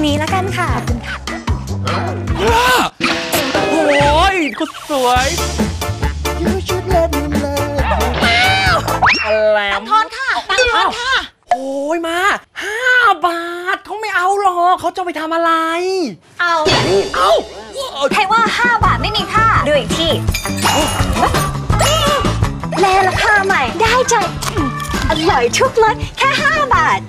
นนี้แล้วกันค่ะ โอ้ยคุณสวย You should let me love อะไรตังทอนค่ะตังทอนค่ะ โอ้ยมาห้าบาทเขาไม่เอาหรอกเขาจะไปทำอะไร เอาเอ้าใครว่า 5 บาทไม่มีค่า ดูอีกทีแลราคาใหม่ได้จ้ะออร่อยทุกรสแค่ 5 บาท